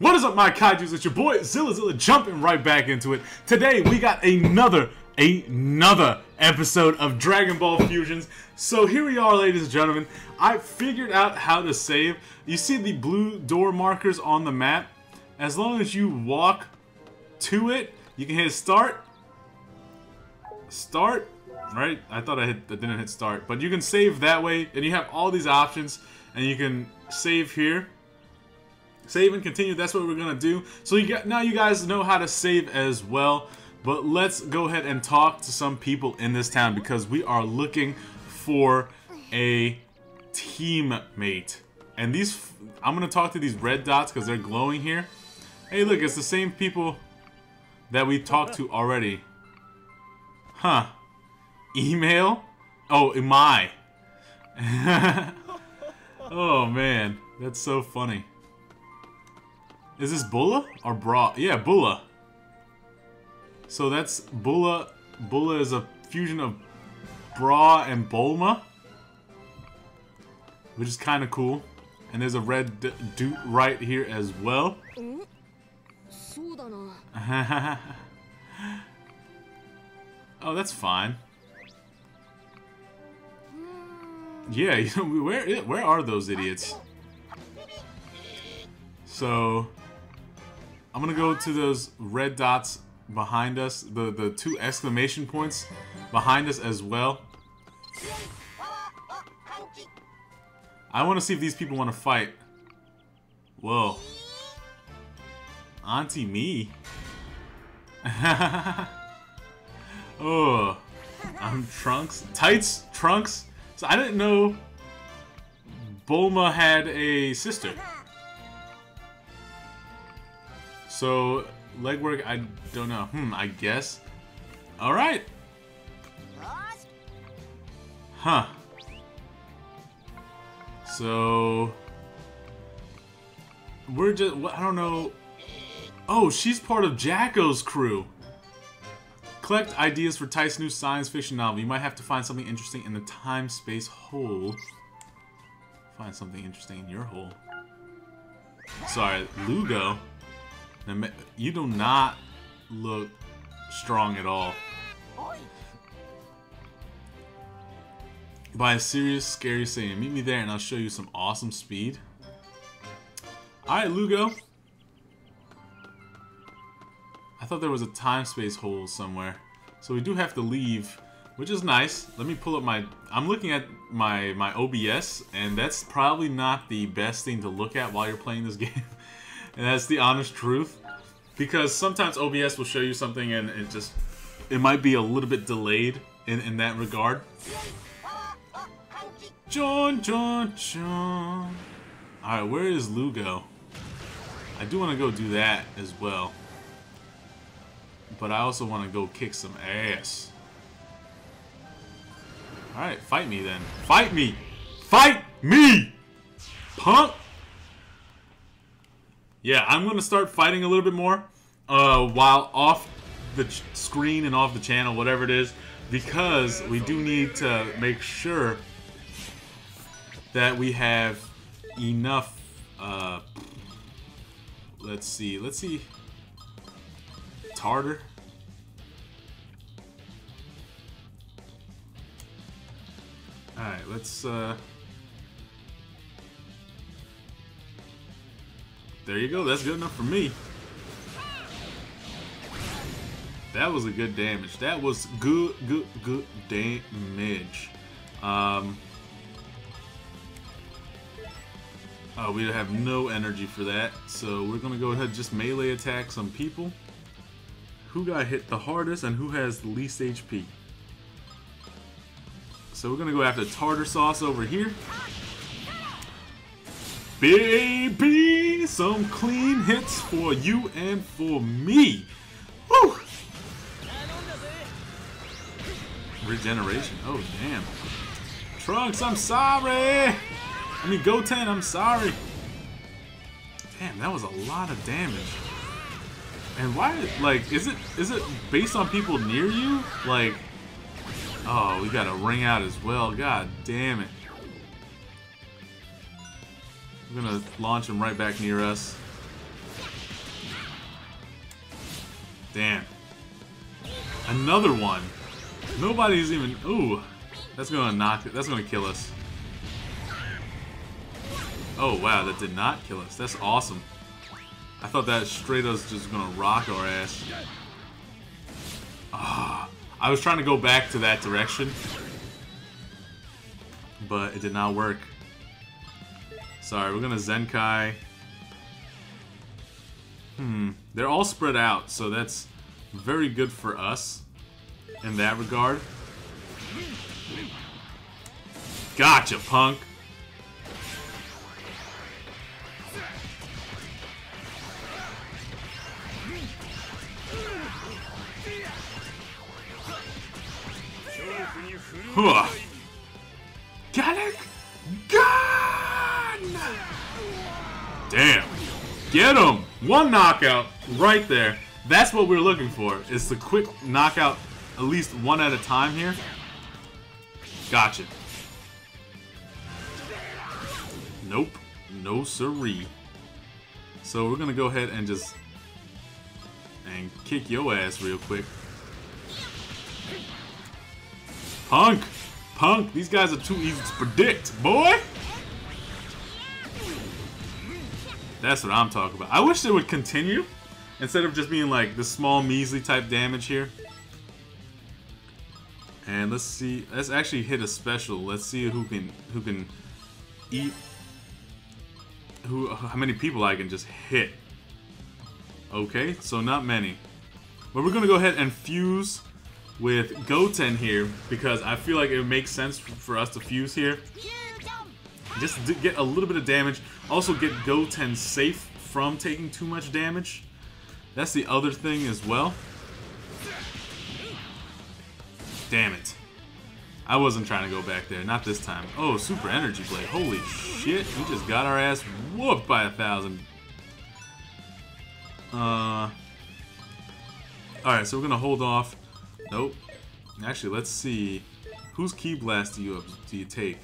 What is up, my kaijus? It's your boy Tzilla Dzilla jumping right back into it. Today we got another, another episode of Dragon Ball Fusions. So here we are, ladies and gentlemen. I figured out how to save. You see the blue door markers on the map? As long as you walk to it, you can hit start. Start. Right? I thought I, hit, I didn't hit start. But you can save that way, and you have all these options, and you can save here save and continue that's what we're gonna do. So you got now you guys know how to save as well but let's go ahead and talk to some people in this town because we are looking for a teammate. And these I'm gonna talk to these red dots because they're glowing here. Hey look it's the same people that we talked to already. Huh. Email? Oh am I? Oh man that's so funny is this Bulla or Bra? Yeah, Bulla. So that's Bulla. Bulla is a fusion of Bra and Bulma. Which is kind of cool. And there's a red dude right here as well. oh, that's fine. Yeah, you know, where where are those idiots? So, I'm gonna go to those red dots behind us, the, the two exclamation points behind us as well. I want to see if these people want to fight. Whoa. Auntie me? oh. I'm Trunks. Tights? Trunks? So I didn't know Bulma had a sister. So, legwork, I don't know. Hmm, I guess. Alright. Huh. So... We're just... I don't know... Oh, she's part of Jaco's crew. Collect ideas for Ty's new science fiction novel. You might have to find something interesting in the time-space hole. Find something interesting in your hole. Sorry, Lugo. You do not look strong at all. By a serious, scary saying, Meet me there and I'll show you some awesome speed. Alright, Lugo. I thought there was a time-space hole somewhere. So we do have to leave, which is nice. Let me pull up my... I'm looking at my, my OBS, and that's probably not the best thing to look at while you're playing this game. And that's the honest truth. Because sometimes OBS will show you something and it just... It might be a little bit delayed in, in that regard. John, John, John. Alright, where is Lugo? I do want to go do that as well. But I also want to go kick some ass. Alright, fight me then. Fight me! Fight me! Punk! Yeah, I'm going to start fighting a little bit more uh, while off the screen and off the channel, whatever it is, because we do need to make sure that we have enough, uh, let's see, let's see, tartar. Alright, let's, uh, There you go. That's good enough for me. That was a good damage. That was good, good, good damage. Um, oh, we have no energy for that. So we're going to go ahead and just melee attack some people. Who got hit the hardest and who has the least HP? So we're going to go after tartar sauce over here. Baby, some clean hits for you and for me. Woo! Regeneration. Oh, damn. Trunks, I'm sorry. I mean, Goten, I'm sorry. Damn, that was a lot of damage. And why, like, is it is it based on people near you? Like, oh, we got a ring out as well. God damn it. We're gonna launch him right back near us. Damn. Another one. Nobody's even... Ooh. That's gonna knock... That's gonna kill us. Oh, wow. That did not kill us. That's awesome. I thought that straight was just gonna rock our ass. Ah. I was trying to go back to that direction. But it did not work. Sorry, we're gonna Zenkai. Hmm. They're all spread out, so that's very good for us in that regard. Gotcha, punk. One knockout right there. That's what we're looking for. Is the quick knockout at least one at a time here. Gotcha. Nope. No siree. So we're gonna go ahead and just and kick your ass real quick. Punk! Punk! These guys are too easy to predict, boy! That's what I'm talking about. I wish it would continue instead of just being like the small measly type damage here. And let's see. Let's actually hit a special. Let's see who can who can eat who how many people I can just hit. Okay, so not many. But we're gonna go ahead and fuse with Goten here because I feel like it makes sense for us to fuse here. Just to get a little bit of damage. Also get Goten safe from taking too much damage. That's the other thing as well. Damn it. I wasn't trying to go back there. Not this time. Oh, Super Energy Blade. Holy shit. We just got our ass whooped by a thousand. Uh... Alright, so we're going to hold off Nope. Actually, let's see. Whose Ki Blast do you do you take?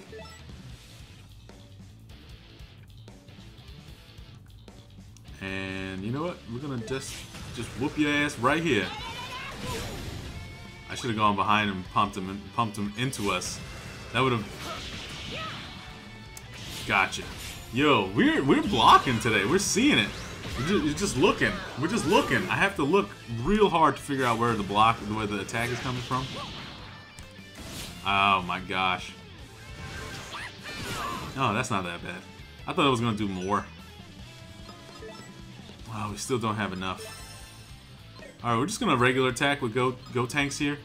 And you know what? We're gonna just just whoop your ass right here. I should have gone behind him, pumped him, and pumped him into us. That would have. Gotcha. Yo, we're we're blocking today. We're seeing it. We're just, you're just looking. We're just looking. I have to look real hard to figure out where the block, where the attack is coming from. Oh my gosh. Oh, that's not that bad. I thought it was to do more. Oh, we still don't have enough. Alright, we're just to regular attack with Go, Gotenks here.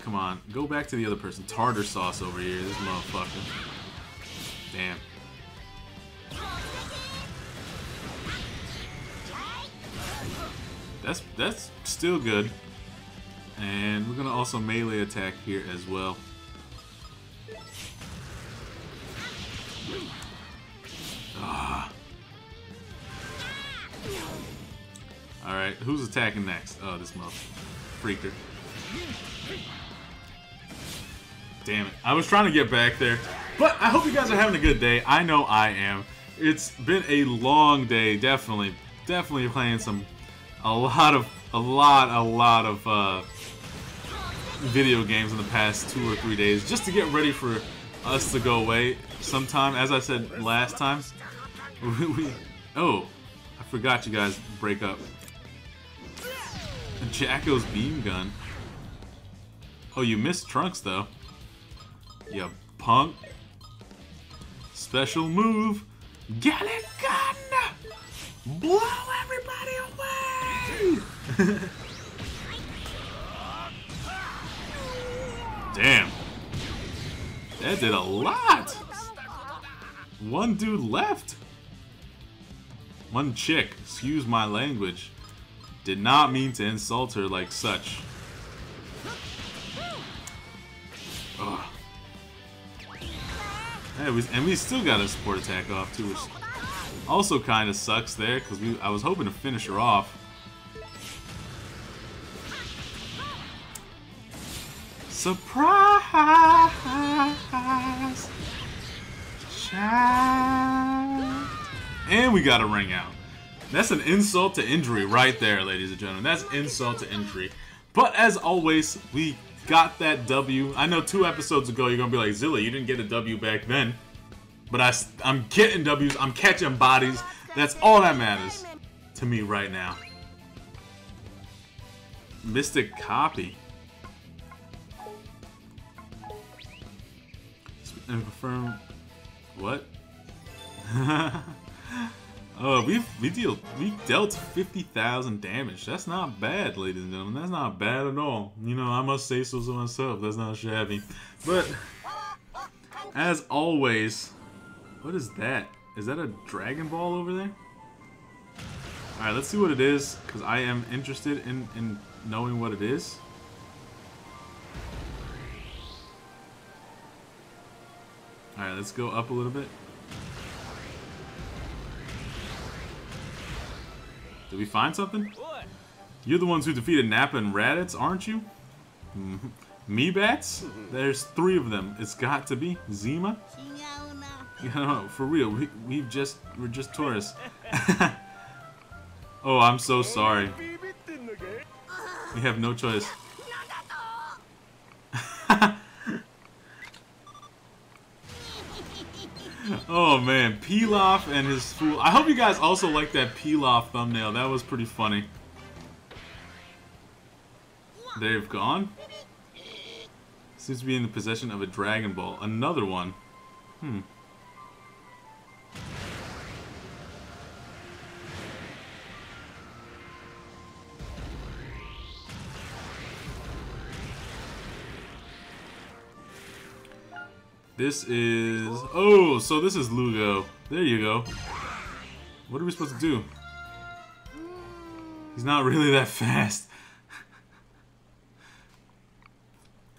Come on, go back to the other person. Tartar sauce over here, this motherfucker. Damn. That's that's still good. And we're gonna also melee attack here as well. Alright, who's attacking next? Oh, this mother freaker. Damn it. I was trying to get back there. But I hope you guys are having a good day. I know I am. It's been a long day, definitely. Definitely playing some a lot of a lot a lot of uh, video games in the past two or three days just to get ready for us to go away sometime. As I said last time, we, we oh I forgot you guys break up. Jaco's beam gun. Oh, you missed Trunks though. You punk. Special move. Galick Gun. Blow everybody away! Damn. That did a lot. One dude left. One chick, excuse my language, did not mean to insult her like such. Ugh. Hey, we, and we still got a support attack off too, which also kind of sucks there, because I was hoping to finish her off. Surprise! Shout. And we got a ring out. That's an insult to injury right there, ladies and gentlemen. That's insult to injury. But as always, we got that W. I know two episodes ago you're going to be like, Zilla, you didn't get a W back then. But I, I'm getting W's. I'm catching bodies. That's all that matters to me right now. Mystic Copy. And confirm... What? oh, we've we deal we dealt fifty thousand damage. That's not bad, ladies and gentlemen. That's not bad at all. You know, I must say so to myself. That's not shabby. But as always, what is that? Is that a Dragon Ball over there? Alright, let's see what it is, because I am interested in, in knowing what it is. Alright, let's go up a little bit. Did we find something? You're the ones who defeated Nappa and Raditz, aren't you? Mm -hmm. Me bats? There's three of them. It's got to be Zima. You know, for real, we we've just we're just tourists. oh, I'm so sorry. We have no choice. Oh man, Pilaf and his fool. I hope you guys also like that Pilaf thumbnail. That was pretty funny. They've gone? Seems to be in the possession of a Dragon Ball. Another one. Hmm. This is... Oh, so this is Lugo. There you go. What are we supposed to do? He's not really that fast.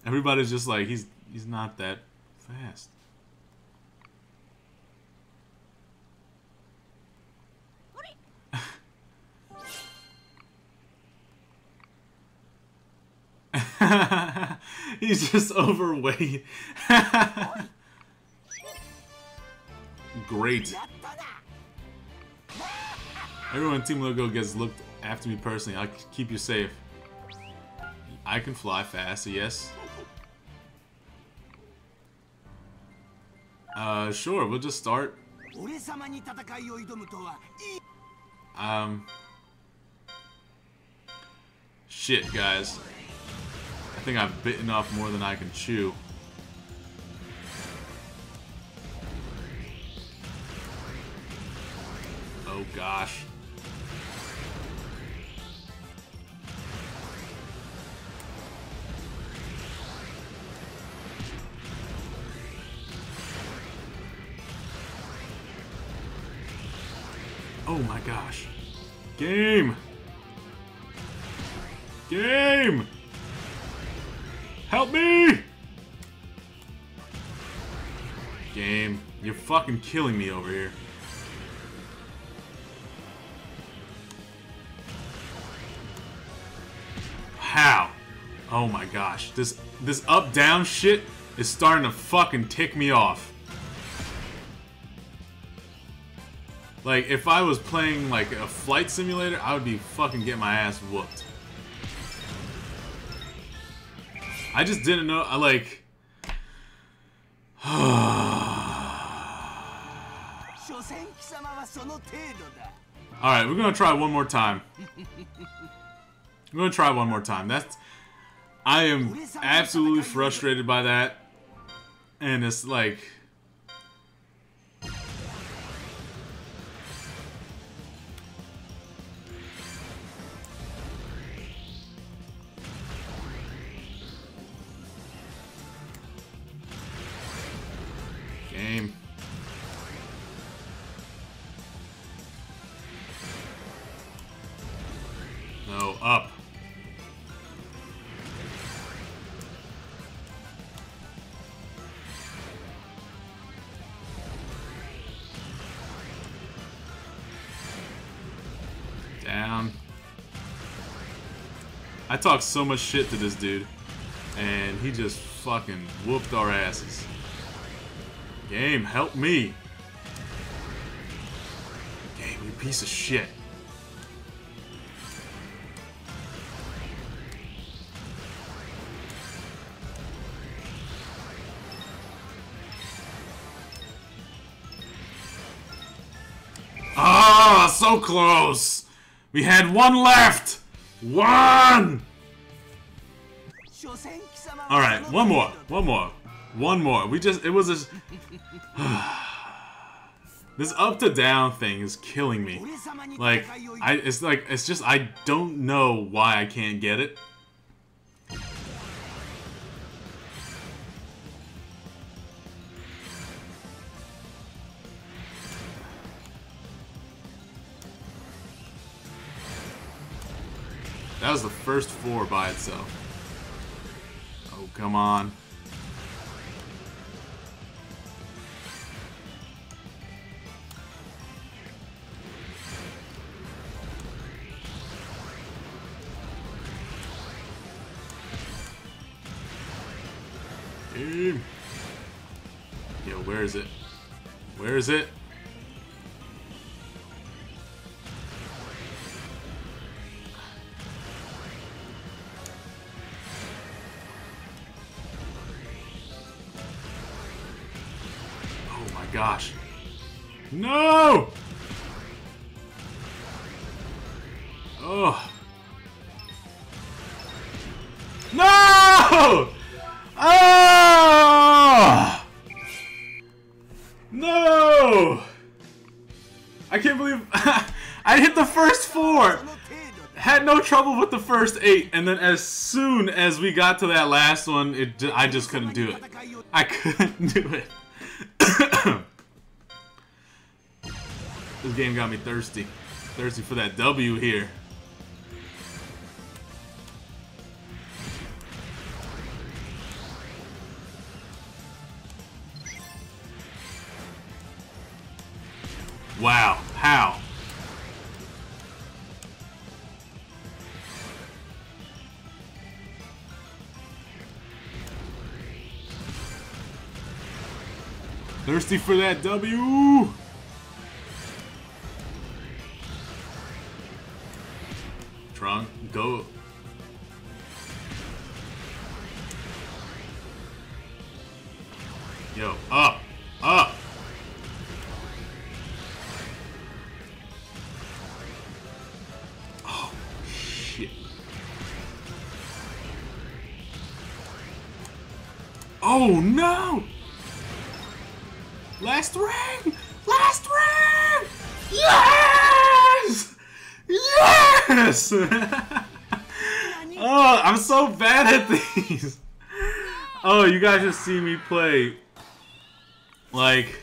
Everybody's just like, he's he's not that fast. He's just overweight. Great. Everyone Team Lugo gets looked after me personally. I'll keep you safe. I can fly fast, yes. Uh, sure, we'll just start. Um... Shit, guys. I think I've bitten off more than I can chew. Oh gosh. Oh my gosh. Game! Game! Help me! Game, you're fucking killing me over here. How? Oh my gosh. This this up down shit is starting to fucking tick me off. Like if I was playing like a flight simulator, I would be fucking getting my ass whooped. I just didn't know. I like. Alright, we're gonna try one more time. I'm gonna try one more time. That's. I am absolutely frustrated by that. And it's like. Talked so much shit to this dude, and he just fucking whooped our asses. Game, help me. Game, you piece of shit. Ah, so close! We had one left! One! Alright, one more, one more, one more. We just, it was a, this up to down thing is killing me. Like, I, it's like, it's just, I don't know why I can't get it. That was the first four by itself. Oh, come on. Yo, where is it? Where is it? Oh my gosh. No! Oh. No! Oh! First eight, and then as soon as we got to that last one, it I just couldn't do it. I couldn't do it. this game got me thirsty. Thirsty for that W here. Thirsty for that W! Trunk, go. Yo, up! Up! Oh, you guys just see me play. Like,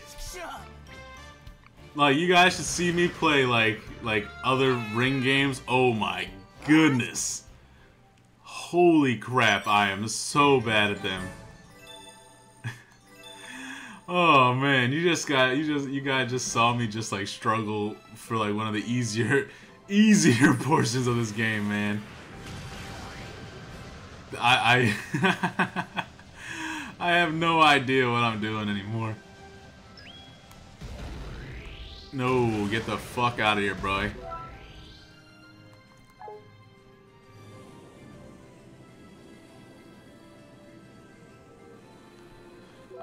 like you guys should see me play like like other ring games. Oh my goodness! Holy crap! I am so bad at them. Oh man, you just got you just you guys just saw me just like struggle for like one of the easier easier portions of this game, man. I I I have no idea what I'm doing anymore. No, get the fuck out of here, bro.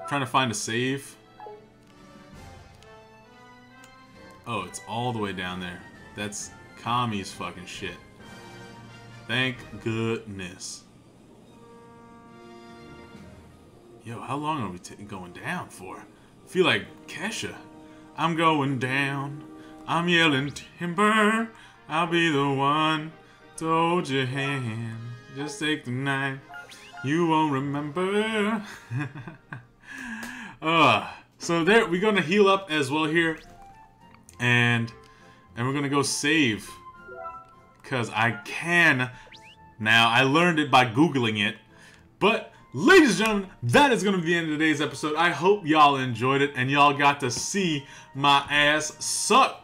trying to find a save. Oh, it's all the way down there. That's Kami's fucking shit. Thank goodness. Yo, how long are we going down for? I feel like Kesha. I'm going down. I'm yelling timber. I'll be the one to hold your hand. Just take the night. You won't remember. Uh, so there, we're gonna heal up as well here, and and we're gonna go save, cause I can. Now I learned it by googling it, but ladies and gentlemen, that is gonna be the end of today's episode. I hope y'all enjoyed it and y'all got to see my ass suck.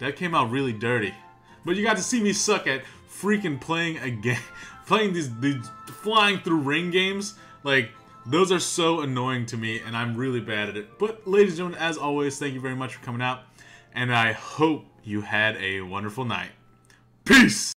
That came out really dirty, but you got to see me suck at freaking playing again, playing these, these flying through ring games like those are so annoying to me, and I'm really bad at it. But, ladies and gentlemen, as always, thank you very much for coming out, and I hope you had a wonderful night. Peace!